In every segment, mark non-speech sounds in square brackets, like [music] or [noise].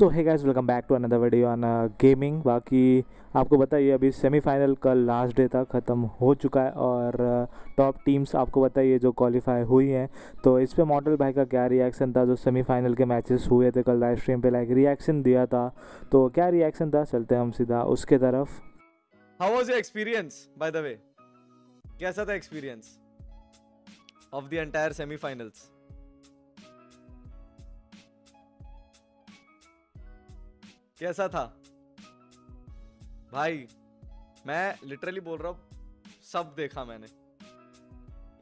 So hi guys welcome back to another video on gaming बाकी आपको बताइए अभी सेमीफाइनल कल लास्ट डे तक ख़त्म हो चुका है और टॉप uh, टीम्स आपको बताइए जो क्वालिफाई हुई हैं। तो इस पे मॉडल भाई का क्या रिएक्शन था? जो सेमीफाइनल के मैचेस हुए थे कल लाइव स्ट्रीम पे लाइक रिएक्शन दिया था। तो क्या रिएक्शन था? चलते हम सीधा उसके तरफ़। How was experience by the way कैसा था experience of the entire semifinals कैसा था? भाई, मैं लिटरली बोल रहा हूँ, सब देखा मैंने।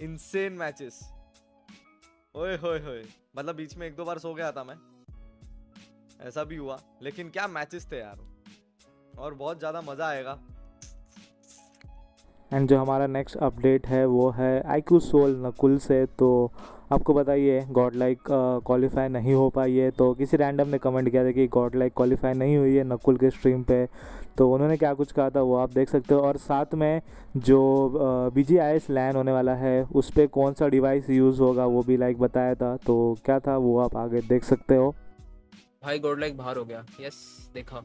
इनसेन मैचेस ओए, होए होए मतलब बीच में एक दो बार सो गया था मैं। ऐसा भी हुआ, लेकिन क्या मैचेस थे यार। और बहुत ज़्यादा मज़ा आएगा। एंड जो हमारा नेक्स्ट अपडेट है, वो है आईक्यू सोल नकुल से। तो आपको बताइए गॉड लाइक क्वालिफाई नहीं हो पाई है? तो किसी रैंडम ने कमेंट किया था कि गॉड लाइक क्वालिफाई नहीं हुई है नकुल के स्ट्रीम पे। तो उन्होंने क्या कुछ कहा था, वो आप देख सकते हो। और साथ में जो बी जी आई एस लैन होने वाला है, उस पर कौन सा डिवाइस यूज़ होगा, वो भी लाइक बताया था। तो क्या था, वो आप आगे देख सकते हो। भाई गॉड लाइक बाहर हो गया। यस देखा।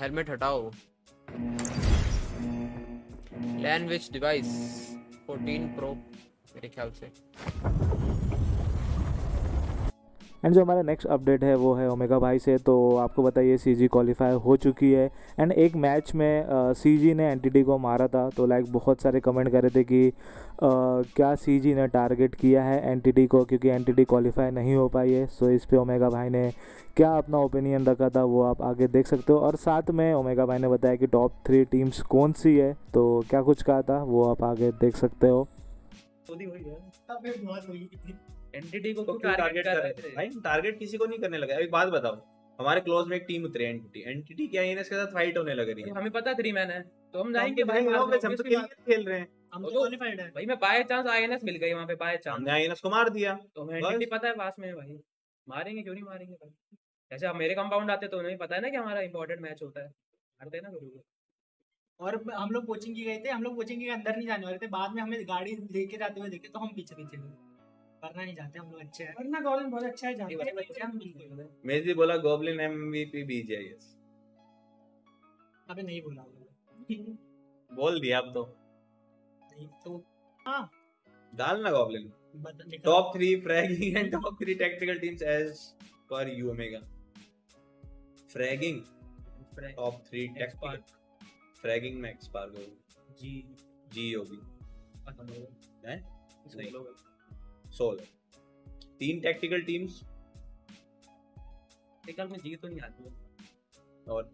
हेलमेट हटाओ। लैन विच डिवाइस 14 प्रो मेरे ख्याल से। एंड जो हमारा नेक्स्ट अपडेट है वो है ओमेगा भाई से तो आपको बताइए सी जी क्वालिफाई हो चुकी है। एंड एक मैच में सी जी ने एन को मारा था तो लाइक बहुत सारे कमेंट कर रहे थे कि आ, क्या सी जी ने टारगेट किया है एन को क्योंकि एन क्वालिफाई नहीं हो पाई है। सो इस पर ओमेगा भाई ने क्या अपना ओपिनियन रखा था वो आप आगे देख सकते हो। और साथ में ओमेगा भाई ने बताया कि टॉप थ्री टीम्स कौन सी है तो क्या कुछ कहा था वो आप आगे देख सकते हो। एंटिटी को क्यों टारगेट कर रहे थे? भाई टारगेट किसी को नहीं करने लगा। अभी बात बताओ हमारे क्लोज में एक टीम उतरी एंटिटी एंटिटी क्या है? इसके साथ फाइट होने लग रही है। हमें पता थ्री मैन है। तो हम जाएँगे भाई वहाँ पे हम तो खेल रहे हैं। हम तो क्वालीफाइड है। भाई मैं बाय चांस आईएनएस मिल गई वहाँ पे बाय चांस हमने आईएनएस को मार दिया। तो हमें एंटिटी पता है पास में है भाई। मारेंगे क्यों नहीं मारेंगे भाई? जैसे अब मेरे कंपाउंड आते तो उन्हें पता है ना कि हमारा इंपॉर्टेंट मैच होता है। मारते ना ज़रूर और हम लोग कोचिंग की गए थे हम लोग कोचिंग के अंदर नहीं जाने वाले थे बाद में हमें गाड़ी लेके जाते हुए देखे तो हम पीछे पीछे गए करना नहीं चाहते हम लोग अच्छे हैं। वरना गॉब्लिन बहुत अच्छा है जाते मैं भी बोला। गॉब्लिन एमवीपी बीजीआईएस अबे नहीं बोला बोल दिया अब तो। नहीं तो हाँ। डाल ना goblin top 3 fragging and top 3 tactical teams as per you Omega fragging top 3 tactical fragging में एक्सपार्गो जी। जी होगी। हैं? नहीं। सोल। तीन टैक्टिकल टीम्स टैक्टिकल में जी तो नहीं आती और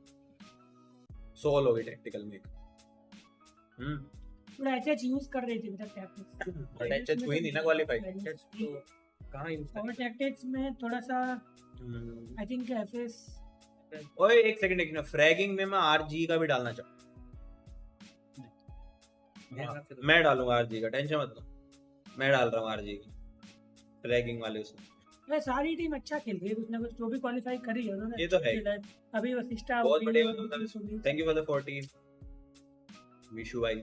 सोल होगी टैक्टिकल में हम्म। थोड़ा एचएच यूज़ कर रही थी तक टैक्टिक्स [laughs] और एचएच हुई नहीं ना क्वालीफाई तो कहाँ यूज़ और टैक्टिक्स में थोड़ा सा आई थिंक एफएस ओए एक सेकंड एक मिनट फ्रैगिंग में मैं आरजी का भी डालना चाहूँ। मैं डालूँगा आरजी का टेंशन मत लो। मैं डाल रहा हूँ आरजी की। रैगिंग वाले उसमें। ये सारी टीम अच्छा खेल रही है कुछ ना कुछ जो भी क्वालीफाई करी है उन्होंने ये तो है। अभी वशिष्ठा बहुत बढ़िया thank you for the 14 Vishu भाई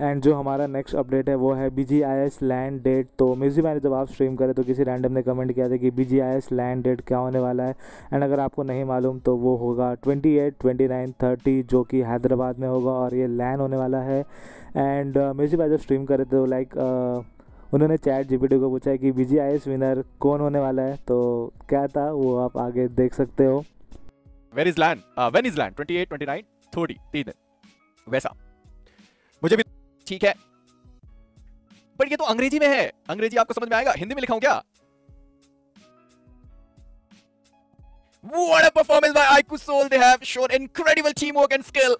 एंड जो हमारा नेक्स्ट अपडेट है वो है B G I S LAN date तो म्यूज़िक मैंने जब आप स्ट्रीम करे तो किसी रैंडम ने कमेंट किया था कि B G I S LAN date क्या होने वाला है। एंड अगर आपको नहीं मालूम तो वो होगा twenty eight twenty nine thirty जो कि हैदराबाद में होगा और ये लैंड होने वाला है। एंड म्यूज़िक भाई जब स्ट्रीम करे तो लाइक uh, उन्होंने चैट जीपीटी को पूछा है कि B G I S winner कौन होने वाला है। तो क्या था वो आप आगे देख सकते हो। Where is LAN when is LAN twenty eight twenty nine thirty तीन दिन। वैसा मुझे भी ठीक है बट ये तो अंग्रेज़ी में है अंग्रेज़ी आपको समझ में आएगा हिंदी में लिखा हूँ क्या What a performance by Aiku Soul. They have shown incredible teamwork and skill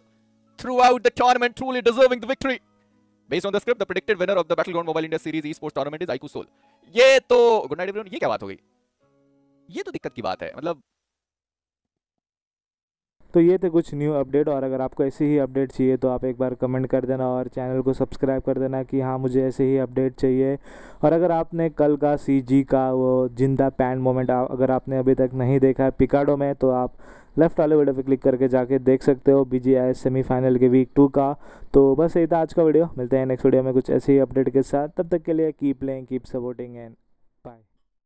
throughout the tournament, truly deserving the victory. Based on the script, the predicted winner of the Battleground Mobile India Series esports tournament is Aiku Soul. ये तो good night everyone ये क्या बात हो गई ये तो दिक्कत की बात है मतलब तो ये थे कुछ न्यू अपडेट और अगर आपको ऐसे ही अपडेट चाहिए तो आप एक बार कमेंट कर देना और चैनल को सब्सक्राइब कर देना कि हाँ मुझे ऐसे ही अपडेट चाहिए। और अगर आपने कल का सी जी का वो ज़िंदा पैन मोमेंट अगर आपने अभी तक नहीं देखा है पिकाडो में तो आप लेफ़्ट वाले वीडियो पे क्लिक करके जाके देख सकते हो बी सेमीफाइनल के वीक टू का। तो बस यही था आज का वीडियो मिलते हैं नेक्स्ट वीडियो में कुछ ऐसे ही अपडेट के साथ। तब तक के लिए keep playing keep supporting and bye